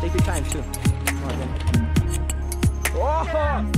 Take your time too. Oh!